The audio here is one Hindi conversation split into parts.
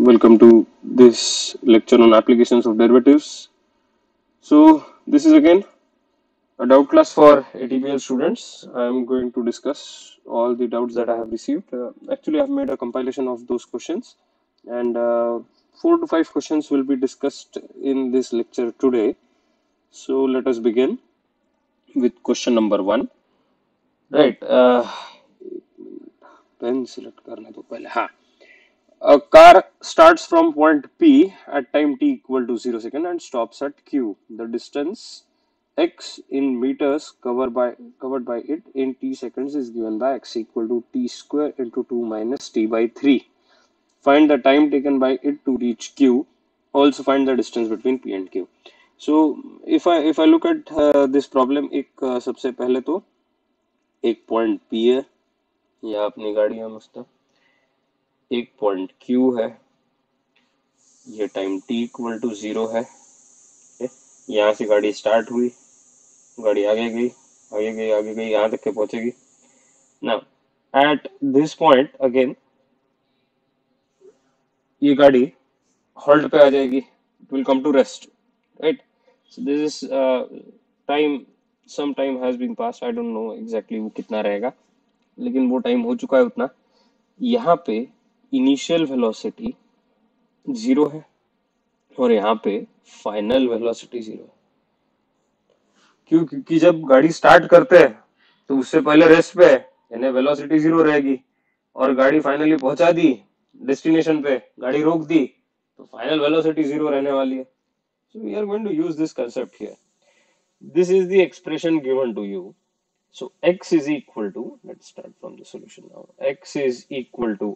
welcome to this lecture on applications of derivatives. So this is again a doubt class for ATPL students. I'm going to discuss all the doubts that I have received. Uh, actually, I've made a compilation of those questions and uh, four to five questions will be discussed in this lecture today. So let us begin with question number one. Right. Uh, pen select करने दो पहले हाँ A car starts from point P at time t equal to 0 second and stops at Q. The distance x in meters covered by covered by it in t seconds is given by x equal to t square into 2 minus t by 3. Find the time taken by it to reach Q. Also find the distance between P and Q. So if I if I look at uh, this problem एक uh, सबसे पहले तो एक पॉइंट P है या अपनी गाड़ी है मस्त एक पॉइंट Q है। ये time t equal to zero है। यहाँ से गाड़ी स्टार्ट हुई। गाड़ी आगे गई आगे गई आगे गई, यहाँ तक के पहुंचेगी। ना एट दिस पॉइंट अगेन ये गाड़ी हॉल्ट पे आ जाएगी। It will come to rest right this is time some time has been pass I don't know exactly वो कितना रहेगा, लेकिन वो टाइम हो चुका है उतना। यहाँ पे इनिशियल वेलोसिटी ज़ीरो है और यहाँ पे फाइनल वेलोसिटी ज़ीरो है। क्यों? क्योंकि जब गाड़ी स्टार्ट करते हैं तो उससे पहले रेस्ट पे यानी वेलोसिटी ज़ीरो रहेगी। और गाड़ी फाइनली पहुँचा दी डेस्टिनेशन पे, गाड़ी रोक दी तो फाइनल वेलोसिटी ज़ीरो रहने वाली है। So we are going to use this concept here this is the expression given to you. So, x is equal to, let's start from the solution now. x is equal to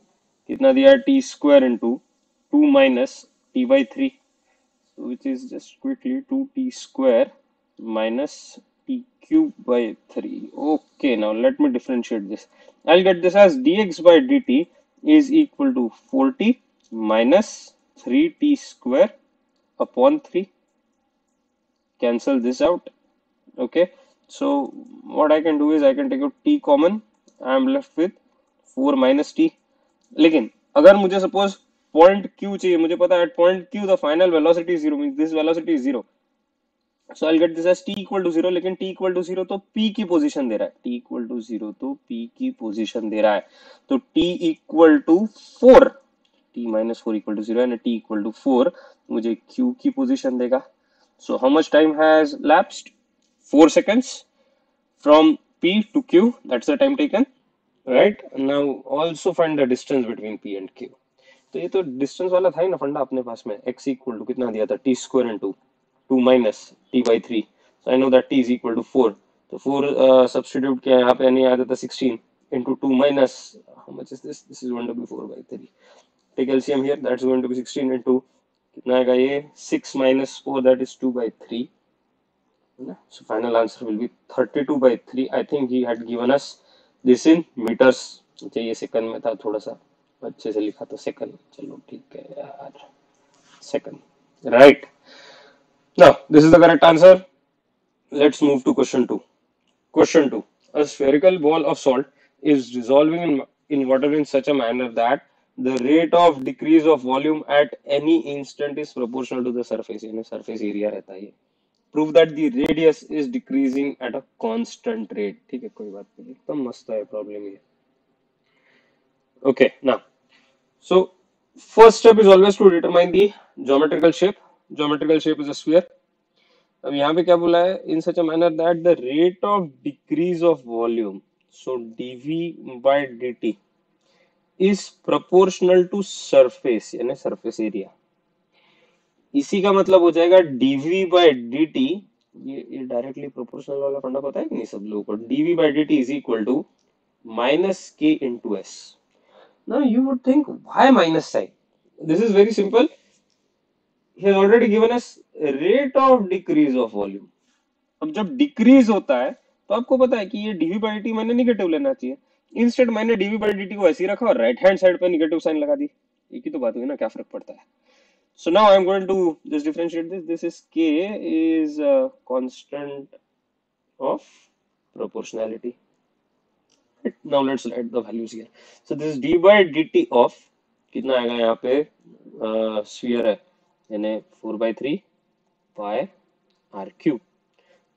कितना दिया है T square into two minus T by three which is just quickly 2t square minus t cube by 3 okay now let me differentiate this i'll get this as dx by dt is equal to 40 minus 3t square upon 3 cancel this out okay so what i can do is i can take out t common i am left with 4 minus t लेकिन अगर मुझे सपोज़ पॉइंट क्यू चाहिए मुझे पता है point Q the final velocity zero means this velocity zero so I get this as T equal to zero लेकिन टी इक्वल टू ज़ीरो तो पी की पोजीशन दे रहा है। टी इक्वल टू ज़ीरो तो पी की पोजीशन दे रहा है। तो T equal to four T minus four equal to zero and T equal to four मुझे क्यू की पोजीशन देगा। So how much time has lapsed four seconds from P to Q, that's the time taken. Right now also find the distance between P and Q तो ये तो डिस्टेंस वाला था ही ना फंडा अपने पास में x इक्वल टू कितना दिया था T square into 2 minus T by three so I know that t is equal to 4 तो 4 सब्स्टिट्यूट किया यहाँ पे नहीं आ जाता 16 into 2 minus how much is this this is going to be 4 by 3 take LCM here that's going to be 16 into कितना आएगा ये 6 minus 4 that is 2 by 3 है ना so final answer will be 32 by 3 I think he had given us this in metres ये सेकंड में था थोड़ा सा अच्छे से लिखा था सेकंड चलो ठीक है यार। सेकंड राइट ना this is the correct answer let's move to question two question two a spherical ball of salt is resolving in in water in such a manner that the rate of decrease of volume at any instant is proportional to the surface यानी सर्फेस एरिया रहता है ये। Prove that the radius is decreasing at a constant rate ठीक है कोई बात नहीं एकदम मस्त है प्रॉब्लम ये okay now so first step is always to determine the geometrical shape geometrical shape is a sphere अब यहाँ पे क्या बोला है in such a manner that the rate of decrease of volume so dv by dt is proportional to surface यानी surface area इसी का मतलब हो जाएगा डीवी बाई डी टी ये ये डायरेक्टली प्रोपोर्शनल वाला फंडा पता है कि नहीं सब लोगों को? D V by D T is equal to minus K into S now you would think, why minus sign? This is very simple. He has already given us rate of decrease of volume. अब जब डिक्रीज होता है तो आपको पता है कि ये डीवी बाई टी मैंने निगेटिव लेना चाहिए। इंस्टेंट मैंने बाई डी टी को ऐसे ही रखा और राइट हैंड साइड पर निगेटिव साइन लगा दी। एक ही तो बात हुई ना, क्या फ़र्क पड़ता है? So now I'm going to just differentiate this. This is K is a constant of proportionality. Now let's write the values here. So this is d by dt of कितना आएगा यहाँ पे स्फीयर है यानी four by three pi R cube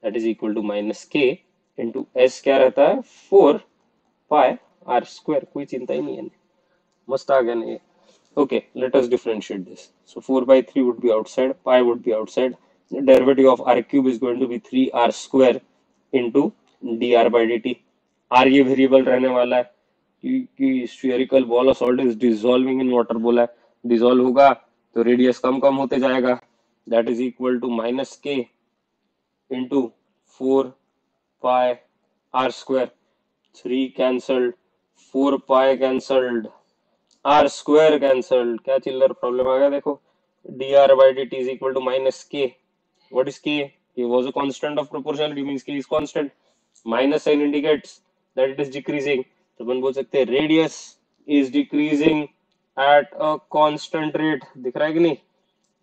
that is equal to minus K into S क्या रहता है फोर पाई आर स्क्वायर कोई चिंता ही नहीं है मस्त आ गया नहीं okay let us differentiate this so 4 by 3 would be outside pi would be outside the derivative of r cube is going to be 3 r square into dr by dt r ये वेरिएबल रहने वाला है क्योंकि spherical ball of salt is dissolving in water बोला है डिसॉल्व होगा तो रेडियस कम कम होते जाएगा that is equal to minus K into four pi R square three cancelled four pi cancelled R square cancelled क्या चिल्लर प्रॉब्लम आ गया? देखो D R by D T is equal to minus K what is K was a constant of proportionality means K is constant minus sign indicates that it is decreasing तो अपन बोल सकते हैं radius is decreasing at a constant rate दिख रहा है कि नहीं?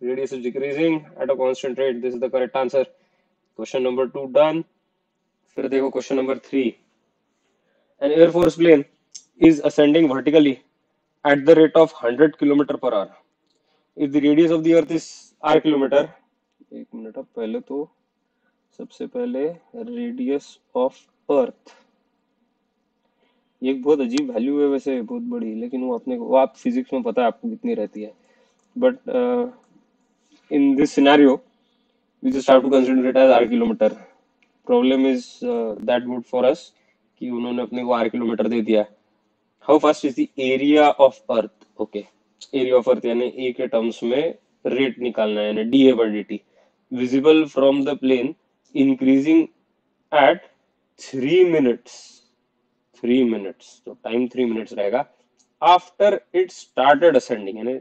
Radius is decreasing at a constant rate this is the correct answer question number two done फिर देखो question number three an air force plane is ascending vertically. At the rate of 100 km per hour. If the radius of the earth is r kilometer, एक मिनट अब पहले तो सबसे पहले रेडियस ऑफ़ अर्थ ये एक बहुत अजीब वैल्यू है वैसे बहुत बड़ी लेकिन वो अपने वो आप फिजिक्स में पता है आपको कितनी रहती है। But in this scenario we just have to consider it as R kilometre problem is that good for us कि उन्होंने अपने को आर किलोमीटर दे दिया। How fast is the area of earth okay area of earth यानी ए के टर्म्स में रेट निकालना है, यानी D A by D T visible from the plane increasing at three minutes three minutes तो टाइम थ्री मिनट्स रहेगा. आफ्टर इट स्टार्टेड असेंडिंग यानी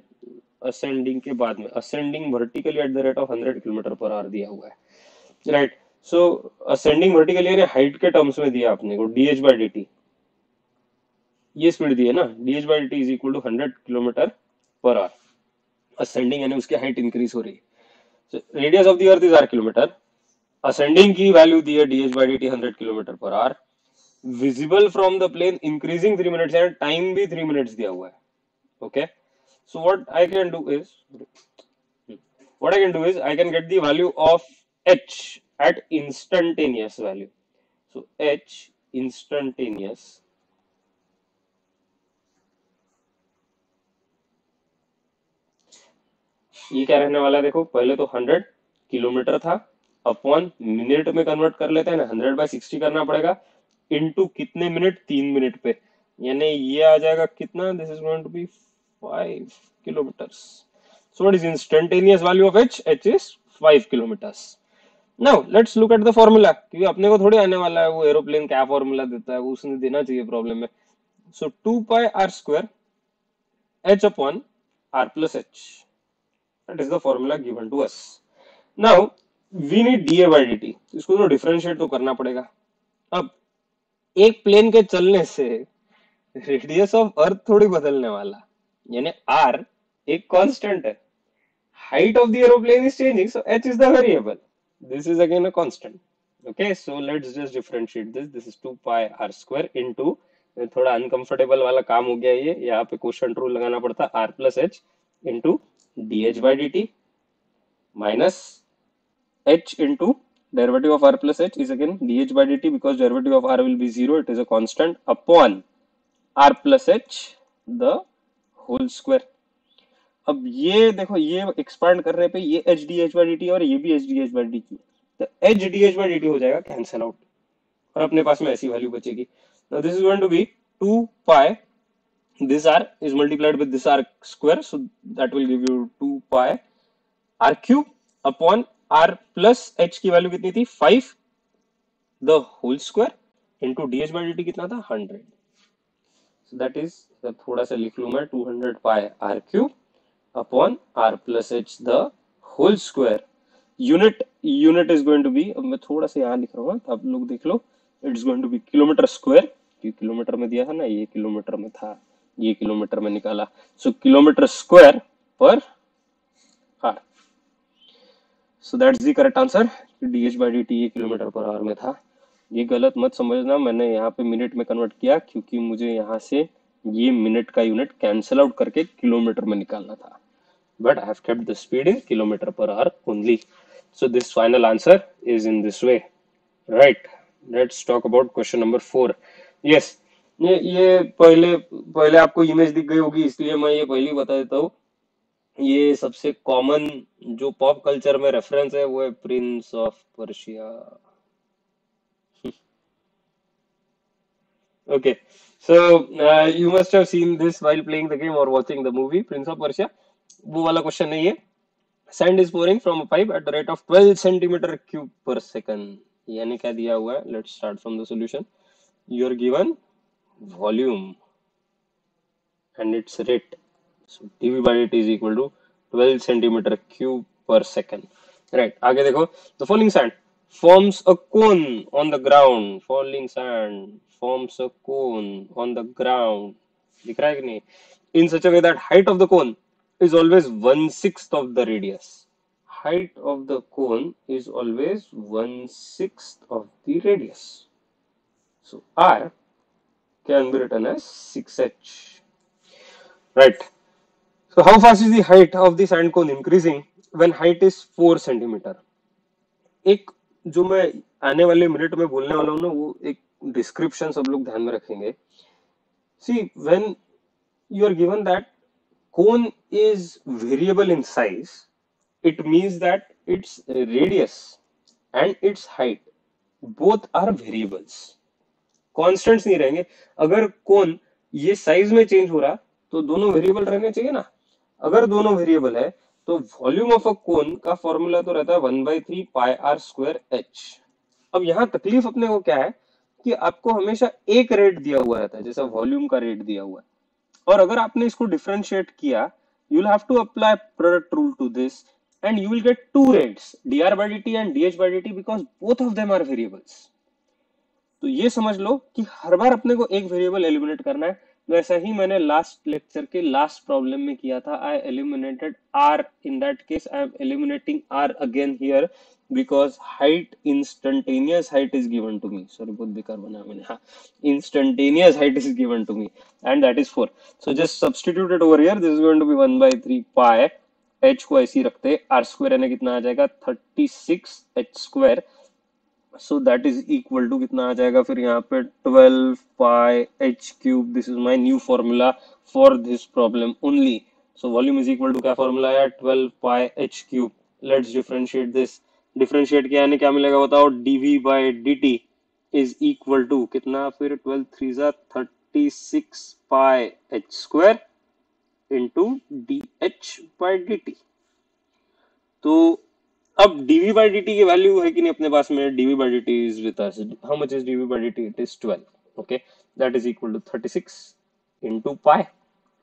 असेंडिंग के बाद में ascending vertically at the rate of hundred kilometre per hour दिया हुआ है. राइट सो असेंडिंग वर्टिकली यानी हाइट के टर्म्स में दिया आपने को D H by D T ये स्पीड दी है ना? D H by D is equal to hundred kilometre per hour ascending यानी उसकी हाइट इंक्रीज हो रही है। Radius of the earth is R kilometre ascending की वैल्यू दी है D H by D hundred kilometre per hour visible from the plane increasing three minutes and time भी थ्री मिनट्स दिया हुआ है। Okay so what I can do is what I can do is, I can get the value of h at instantaneous value. So, h instantaneous ये क्या रहने वाला है? देखो, पहले तो 100 किलोमीटर था अपॉन मिनट में कन्वर्ट कर लेते हैं ना 100 बाय 60 करना पड़ेगा इनटू कितने मिनट तीन मिनट पे। यानी ये आ जाएगा कितना? This is going to be 5 kilometres So what is instantaneous value of h? h is 5 kilometers. Now, let's look at the formula, क्योंकि अपने को थोड़ी आने वाला है, वो एरोप्लेन क्या फॉर्मूला देता है, वो उसने देना चाहिए प्रॉब्लम में। So two pi R square H upon R plus H the formula given to us now we need D A by D T इसको तो डिफरेंशिएट तो करना पड़ेगा अब एक प्लेन के चलने से रेडियस ऑफ़ अर्थ थोड़ी बदलने वाला यानी आर एक कांस्टेंट है height of the aeroplane is changing so h is the variable this is again a constant okay so let's just differentiate this this is 2 pi r square into थोड़ा अनकंफर्टेबल वाला काम हो गया ये यहाँ पे क्वेश्चन रूल लगाना पड़ता r plus h into dh by dt minus h into derivative of r plus h is again dh by dt because derivative of r will be zero it is a constant upon r plus h the whole square अब ये देखो ये एक्सपांड कर रहे पे ये H D H by D T और ये भी H D H by D T तो H D H by D T हो जाएगा कैंसिल आउट और अपने पास में ऐसी वैल्यू बचेगी this is going to be 2 pi this r is multiplied with this r square so that will give you 2 pi r cube upon r plus h की वैल्यू कितनी थी 5 the whole square into dh by dt कितना था 100 so that is थोड़ा सा लिख लूँ मैं 200 pi r cube upon r plus h the whole square unit unit is going to be अब मैं थोड़ा सा यहाँ लिख रहा हूँ आप लोग देख लो it's going to be kilometre square क्योंकि किलोमीटर में दिया था ना ये किलोमीटर में था ये किलोमीटर में निकाला so kilometre square per R so that's the correct answer D H by D T ये किलोमीटर पर आवर में था ये गलत मत समझना, मैंने यहाँ पे मिनट में कन्वर्ट किया क्योंकि मुझे यहाँ से ये मिनट का यूनिट कैंसिल आउट करके किलोमीटर में निकालना था but I have kept the speed in kilometer per hour only. So, this final answer is in this way. Right. Let's talk about question number four. Yes. ये ये पहले पहले आपको इमेज दिख गई होगी, इसलिए मैं ये पहले बता देता हूँ। ये सबसे कॉमन जो पॉप कल्चर में रेफरेंस है, वो है Prince of Persia okay so you must have seen this while playing the game और watching the movie Prince of Persia वो वाला क्वेश्चन नहीं है। Sand is pouring from pipe at the rate of 12 centimetre cube per second यानी क्या दिया हुआ है? Let's start from the solution your given volume and its rate so dv by dt is equal to 12 centimeter cube per second right आगे देखो the falling sand forms a cone on the ground falling sand forms a cone on the ground दिख रहा है कि नहीं in such a way that height of the cone is always one sixth of the radius height of the cone is always one sixth of the radius so r can be written as 6h right so how fast is the height of the sand cone increasing when height is 4 centimeter एक जो मैं आने वाले मिनट में बोलने वाला हूँ ना वो एक डिस्क्रिप्शन सब लोग ध्यान में रखेंगे see when you are given that cone is variable in size it means that its radius and its height both are variables constants नहीं रहेंगे। अगर कौन ये साइज़ में चेंज हो रहा तो दोनों वेरिएबल रहने चाहिए ना। अगर दोनों वेरिएबल है तो वॉल्यूम ऑफ़ अ कोन का फॉर्मूला तो रहता है one by three pi R square H अब यहाँ तकलीफ़ अपने को क्या है कि आपको हमेशा एक रेट दिया हुआ रहता है, जैसा वॉल्यूम का रेट दिया हुआ है। और अगर आपने इसको डिफरेंशिएट किया you will have to apply product rule to this and you will get two rates dr तो ये समझ लो कि हर बार अपने को एक वेरिएबल एलिमिनेट करना है। वैसा ही मैंने लास्ट लेक्चर के लास्ट प्रॉब्लम में किया था। I eliminated r in that case I am eliminating r again here because height instantaneous height is given to me sorry बहुत बेकार बनाया मैंने। हाँ instantaneous height is given to me and that is four so just substituted over here this is going to be one by three pi h को ऐसी रखते आर स्क्वायर यानी कितना आ जाएगा? Thirty six h square so that is equal to कितना आ जाएगा? फिर यहाँ पे twelve pi h cube this is my new formula for this problem only so volume is equal to क्या फॉर्मूला है? Twelve pi h cube let's differentiate this differentiate किया क्या मिलेगा बताओ? D v by d t is equal to कितना? फिर ट्वेल्व थ्री जा thirty six pi h square into d h by d t तो अब d v by d t की वैल्यू है कि नहीं अपने पास में? D v by d t is with how much is d v by d t it is twelve okay that is equal to thirty six into pi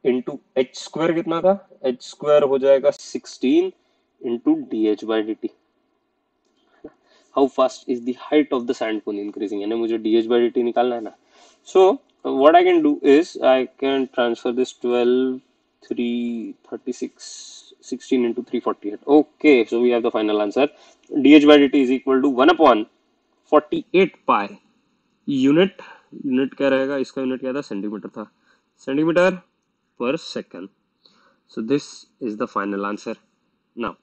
into h square कितना था? एच स्क्वायर हो जाएगा sixteen into d h by d t how fast is the height of the sand cone increasing यानी मुझे d h by d t निकालना है ना? So what I can do is I can transfer this twelve three thirty six 16 into 348 okay, so we have the final answer. Dh by dt is equal to 1 upon 48 pi. Unit unit क्या रहेगा? इसका unit क्या था? सेंटीमीटर था. Centimetre per second. So this is the final answer. Now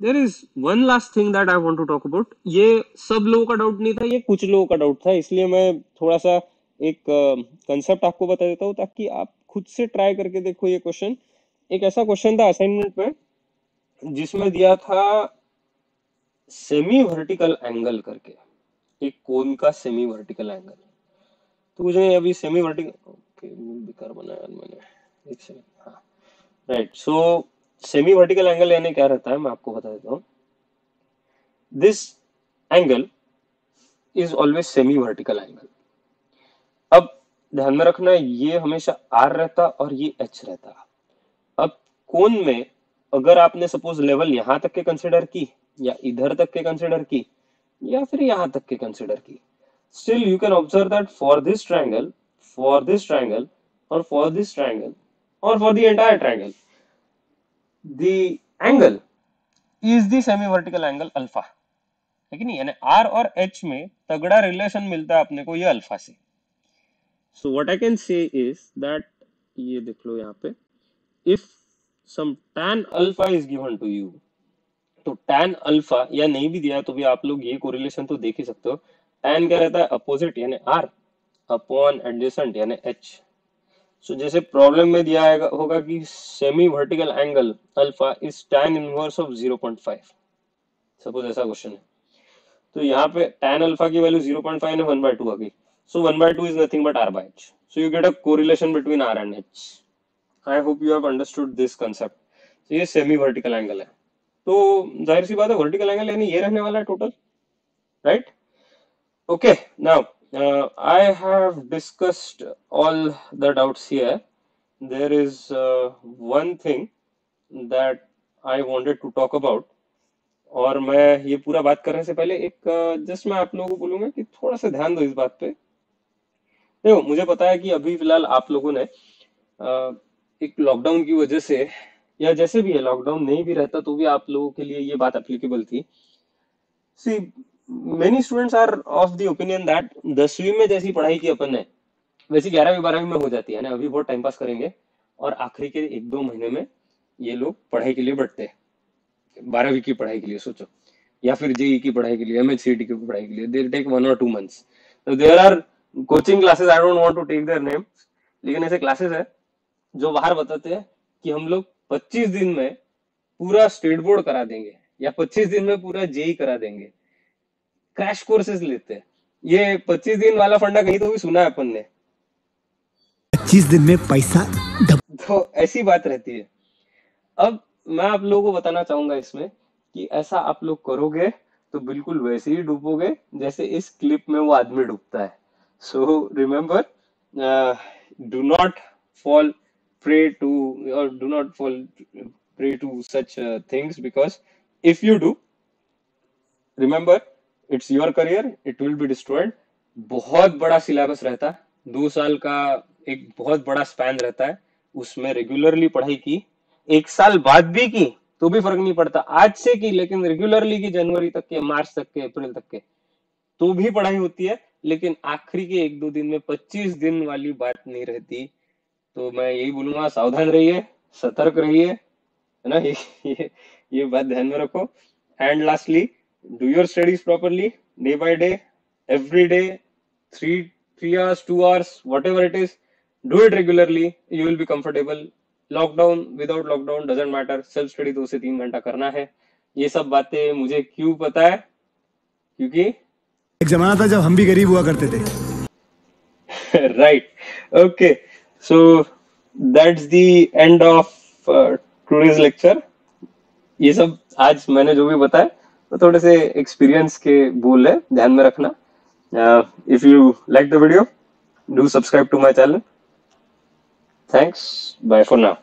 there is one last thing that I want to talk about ये सब लोगों का डाउट नहीं था, ये कुछ लोगों का डाउट था. इसलिए मैं थोड़ा सा एक कंसेप्ट आपको बता देता हूँ ताकि आप खुद से ट्राई करके देखो ये क्वेश्चन एक ऐसा क्वेश्चन था असाइनमेंट में, जिसमें दिया था सेमी वर्टिकल एंगल करके, एक कोन का सेमी वर्टिकल एंगल तो मुझे अभी सेमी वर्टिकल बेकार बनाया मैंने। एक सेकंड हाँ। Right so semi vertical angle यानी क्या रहता है, मैं आपको बता देता हूँ। This angle is always semi vertical angle अब ध्यान में रखना, ये हमेशा आर रहता और ये एच रहता। कोन में अगर आपने सपोज़ लेवल यहाँ तक के कंसिडर की या इधर तक के कंसिडर की या फिर यहाँ तक के कंसिडर की still you can observe that for this triangle for this triangle और फॉर दिस ट्रायंगल और for the entire angle is the semi vertical angle alpha है कि नहीं? यानी आर और एच में तगड़ा रिलेशन मिलता है अपने को ये अल्फ़ा से। So what I can say is that ये देख लो यहाँ पे if some tan alpha is given to you तो tan अल्फ़ा या नहीं भी दिया तो भी आप लोग ये कोरिलेशन तो देख ही सकते हो। Tan क्या रहता है? अपोजिट यानी r अपॉन एडजेसेंट यानी h सो जैसे प्रॉब्लम में दिया होगा कि semi vertical angle alpha is tan inverse of 0.5 suppose ऐसा क्वेश्चन है। तो यहाँ पे tan अल्फ़ा की वैल्यू 0.5 है 1 by 2 आ गई। So 1 by 2 is nothing but r by h so you get a correlation between r and h Hope you have understood this concept so ये सेमी वर्टिकल एंगल है तो ज़ाहिर सी बात है वर्टिकल एंगल यानी ये रहने वाला है total right okay now uh, have discussed all the doubts here. There is uh, one thing that I wanted to talk about. और मैं ये पूरा बात करने से पहले एक जस्ट मैं आप लोगों को बोलूँगा कि थोड़ा सा ध्यान दो इस बात पे देखो मुझे पता है कि अभी फ़िलहाल आप लोगों ने एक लॉकडाउन की वजह से, या जैसे भी है लॉकडाउन नहीं भी रहता तो भी आप लोगों के लिए ये बात एप्लीकेबल थी। See many students are of the opinion that दसवीं में जैसी पढ़ाई की अपन ने वैसी ग्यारहवीं, बारहवीं में हो जाती है ना, अभी बहुत टाइम पास करेंगे, और आखिरी के एक दो महीने में ये लोग पढ़ाई के लिए बढ़ते हैं। बारहवीं की पढ़ाई के लिए, सोचो। या फिर जेई की पढ़ाई के लिए एम एच की पढ़ाई के लिए देर टेक वन और two months there are coaching classes I don't want to take their name लेकिन ऐसे क्लासेस है जो बाहर बताते हैं कि हम लोग 25 दिन में पूरा स्टेट बोर्ड करा देंगे या 25 दिन में पूरा जेई करा देंगे। क्रैश कोर्सेज लेते हैं। ये पच्चीस दिन वाला फंडा कहीं तो भी सुना है अपन ने। पच्चीस दिन में पैसा दब... तो ऐसी बात रहती है। अब मैं आप लोगों को बताना चाहूँगा इसमें कि ऐसा आप लोग करोगे तो बिल्कुल वैसे ही डूबोगे जैसे इस क्लिप में वो आदमी डूबता है। So remember do not fall pray to or do not fall prey to such uh, things because if you do remember it's your career it will be destroyed बहुत बड़ा सिलेबस रहता है। दो साल का एक बहुत बड़ा स्पैन रहता है। उसमें रेगुलरली पढ़ाई की। एक साल बाद भी की तो भी फ़र्क नहीं पड़ता। आज से की लेकिन रेगुलरली की जनवरी तक के मार्च तक के अप्रैल तक के। तो भी पढ़ाई होती है लेकिन आखिरी के एक दो दिन में पच्चीस दिन वाली बात नहीं रहती। तो मैं यही बोलूँगा सावधान रहिए सतर्क रहिए है ना? ये ये ये बात ध्यान में रखो। And lastly do your studies properly day by day every day three three hours two hours whatever it is do it regularly you will be comfortable. Lockdown without lockdown doesn't matter self study दो से तीन घंटा करना है। ये सब बातें मुझे क्यों पता है? क्योंकि एक जमाना था जब हम भी गरीब हुआ करते थे। Right okay so that's the end of today's lecture ये सब आज मैंने जो भी बताया तो थोड़े से एक्सपीरियंस के बोल है, ध्यान में रखना। If you like the video do subscribe to my channel thanks bye for now